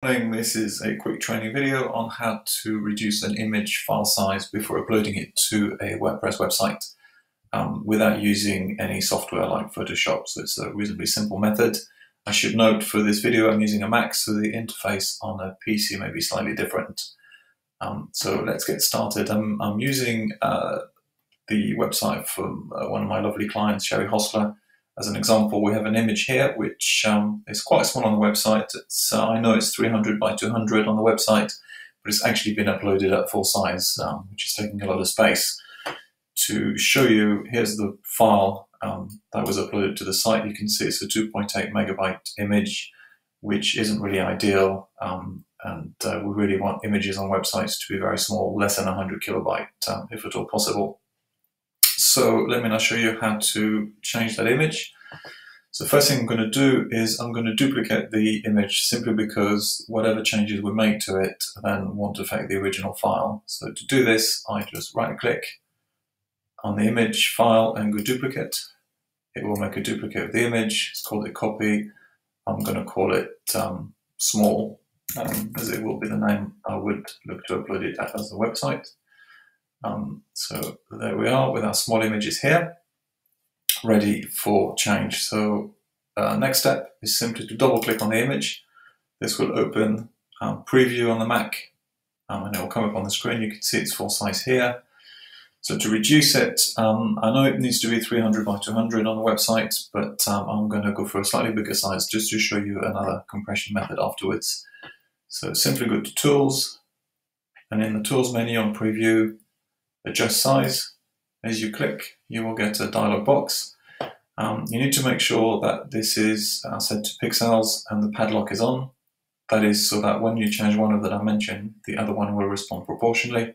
This is a quick training video on how to reduce an image file size before uploading it to a WordPress website um, without using any software like Photoshop. So it's a reasonably simple method. I should note for this video I'm using a Mac, so the interface on a PC may be slightly different. Um, so let's get started. I'm, I'm using uh, the website from uh, one of my lovely clients, Sherry Hostler. As an example, we have an image here, which um, is quite small on the website. Uh, I know it's 300 by 200 on the website, but it's actually been uploaded at full size, um, which is taking a lot of space. To show you, here's the file um, that was uploaded to the site. You can see it's a 2.8 megabyte image, which isn't really ideal. Um, and uh, we really want images on websites to be very small, less than 100 kilobyte, um, if at all possible. So let me now show you how to change that image. So first thing I'm going to do is I'm going to duplicate the image simply because whatever changes we make to it then won't affect the original file. So to do this, I just right click on the image file and go duplicate. It will make a duplicate of the image. It's called a copy. I'm going to call it um, small um, as it will be the name I would look to upload it as a website. Um, so there we are with our small images here, ready for change. So uh, next step is simply to double click on the image. This will open um, preview on the Mac um, and it will come up on the screen. You can see it's full size here. So to reduce it, um, I know it needs to be 300 by 200 on the website, but um, I'm going to go for a slightly bigger size just to show you another compression method afterwards. So simply go to Tools, and in the Tools menu on Preview, adjust size. As you click, you will get a dialog box. Um, you need to make sure that this is uh, set to pixels and the padlock is on. That is so that when you change one of the dimension, the other one will respond proportionally.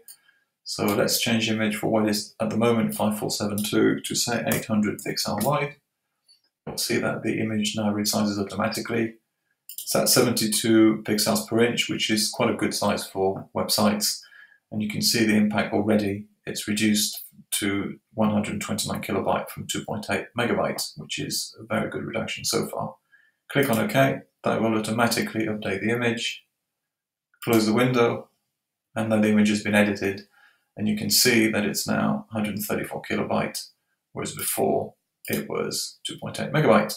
So let's change the image for what is at the moment 5472 to say 800 pixel wide. You'll see that the image now resizes automatically. It's at 72 pixels per inch, which is quite a good size for websites. And you can see the impact already it's reduced to 129 kilobyte from 2.8 megabytes, which is a very good reduction so far. Click on OK, that will automatically update the image. Close the window, and then the image has been edited, and you can see that it's now 134 kilobyte, whereas before it was 2.8 megabyte.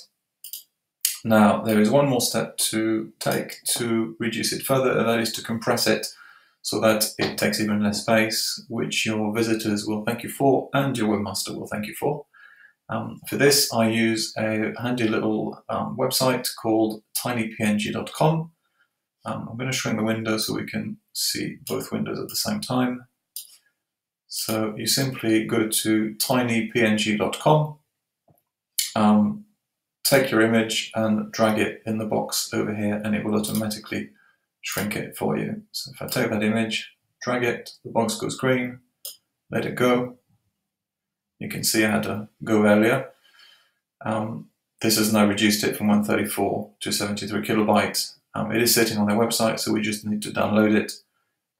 Now, there is one more step to take to reduce it further, and that is to compress it so that it takes even less space, which your visitors will thank you for and your webmaster will thank you for. Um, for this, I use a handy little um, website called tinypng.com. Um, I'm going to shrink the window so we can see both windows at the same time. So you simply go to tinypng.com, um, take your image and drag it in the box over here and it will automatically shrink it for you. So if I take that image, drag it, the box goes green, let it go. You can see I had to go earlier. Um, this has now reduced it from 134 to 73 kilobytes. Um, it is sitting on their website, so we just need to download it.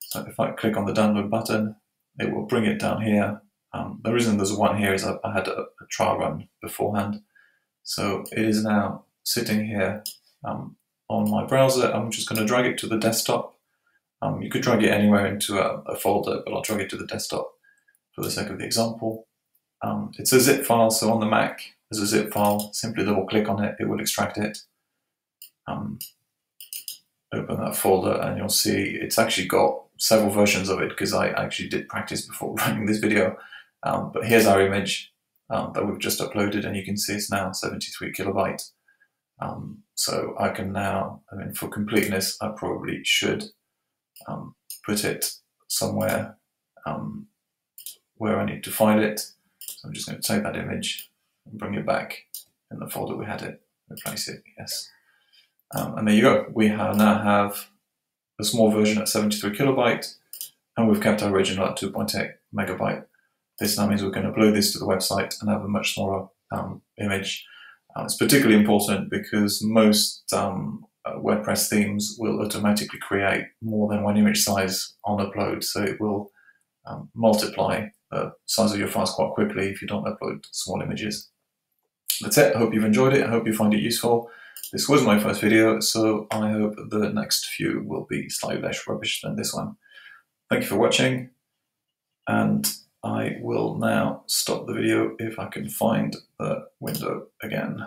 So if I click on the download button, it will bring it down here. Um, the reason there's one here is I, I had a, a, trial run beforehand. So it is now sitting here um, on my browser. I'm just going to drag it to the desktop. Um, you could drag it anywhere into a, a, folder, but I'll drag it to the desktop for the sake of the example. Um, it's a zip file, so on the Mac, there's a zip file. Simply double click on it, it will extract it. Um, open that folder and you'll see it's actually got several versions of it because I actually did practice before running this video. Um, but here's our image um, that we've just uploaded and you can see it's now 73 kilobyte. Um, so I can now, I mean, for completeness, I probably should um, put it somewhere um, where I need to find it. So I'm just going to take that image and bring it back in the folder we had it, replace it, yes. Um, and there you go. We have now have a small version at 73 kilobyte, and we've kept our original at 2.8 megabyte. This now means we can upload this to the website and have a much smaller um, image uh, it's particularly important because most um, uh, WordPress themes will automatically create more than one image size on upload, so it will um, multiply the size of your files quite quickly if you don't upload small images. That's it. I hope you've enjoyed it. I hope you find it useful. This was my first video, so I hope the next few will be slightly less rubbish than this one. Thank you for watching, and I will now stop the video if I can find the window again.